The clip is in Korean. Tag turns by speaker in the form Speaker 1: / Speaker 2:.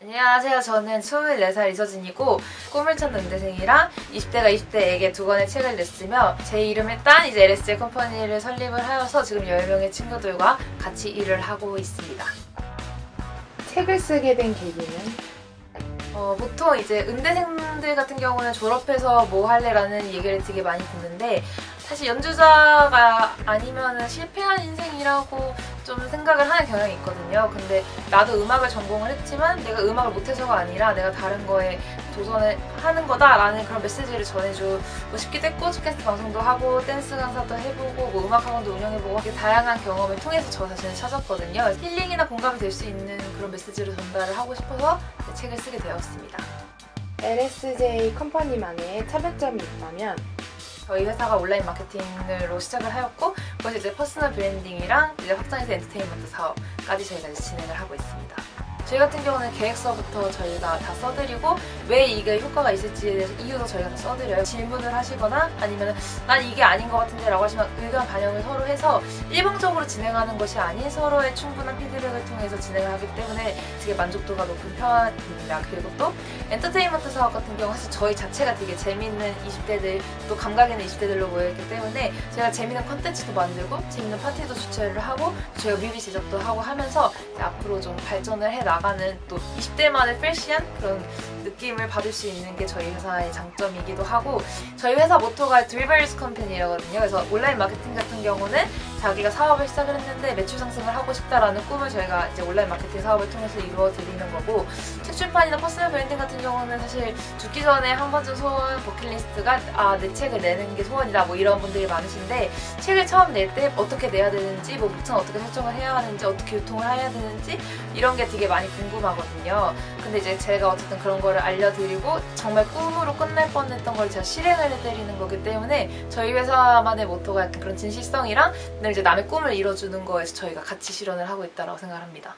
Speaker 1: 안녕하세요. 저는 24살 이서진이고 꿈을 찾는 은대생이랑 20대가 20대에게 두 권의 책을 냈으며 제 이름을 딴 이제 LSJ 컴퍼니를 설립을 하여서 지금 10명의 친구들과 같이 일을 하고 있습니다.
Speaker 2: 책을 쓰게 된 계기는
Speaker 1: 어, 보통 이제 은대생들 같은 경우는 졸업해서 뭐 할래라는 얘기를 되게 많이 듣는데 사실 연주자가 아니면 실패한 인생이라고 좀 생각을 하는 경향이 있거든요. 근데 나도 음악을 전공을 했지만 내가 음악을 못해서가 아니라 내가 다른 거에 도전을 하는 거다라는 그런 메시지를 전해주고 싶기도 했고 팟캐스트 방송도 하고 댄스 강사도 해보고 뭐 음악 학원도 운영해보고 다양한 경험을 통해서 저 자신을 찾았거든요. 힐링이나 공감이 될 수 있는 그런 메시지를 전달을 하고 싶어서 책을 쓰게 되었습니다.
Speaker 2: LSJ 컴퍼니만의 차별점이 있다면
Speaker 1: 저희 회사가 온라인 마케팅으로 시작을 하였고 그것이 이제 personal branding이랑 이제 확장해서 엔터테인먼트 사업까지 저희가 이제 진행을 하고 있습니다. 저희 같은 경우는 계획서부터 저희가 다 써드리고 왜 이게 효과가 있을지에 대해서 이유도 저희가 다 써드려요. 질문을 하시거나 아니면 난 이게 아닌 것 같은데 라고 하시면 의견 반영을 서로 해서 일방적으로 진행하는 것이 아닌 서로의 충분한 피드백을 통해서 진행을 하기 때문에 되게 만족도가 높은 편입니다. 그리고 또 엔터테인먼트 사업 같은 경우 사실 저희 자체가 되게 재밌는 20대들 또 감각 있는 20대들로 모여있기 때문에 제가 재밌는 컨텐츠도 만들고 재밌는 파티도 주최를 하고 저희가 뮤비 제작도 하고 하면서 앞으로 좀 발전을 해나 가는 또 20대만의 fresh한 그런 느낌을 받을 수 있는 게 저희 회사의 장점이기도 하고 저희 회사 모토가 dream delivery company라거든요. 그래서 온라인 마케팅 같은 경우는 자기가 사업을 시작을 했는데 매출 상승을 하고 싶다라는 꿈을 저희가 이제 온라인 마케팅 사업을 통해서 이루어 드리는 거고 책 출판이나 personal branding 같은 경우는 사실 죽기 전에 한 번쯤 소원 버킷리스트가 아 내 책을 내는 게 소원이다 뭐 이런 분들이 많으신데 책을 처음 낼 때 어떻게 내야 되는지 뭐 목차는 어떻게 설정을 해야 하는지 어떻게 유통을 해야 되는지 이런 게 되게 많이 궁금하거든요. 근데 이제 제가 어쨌든 그런 거를 알려드리고 정말 꿈으로 끝날 뻔했던 걸 제가 실행을 해드리는 거기 때문에 저희 회사만의 모토가 그런 진실성이랑 이제 남의 꿈을 이뤄주는 거에서 저희가 같이 실현을 하고 있다고 생각합니다.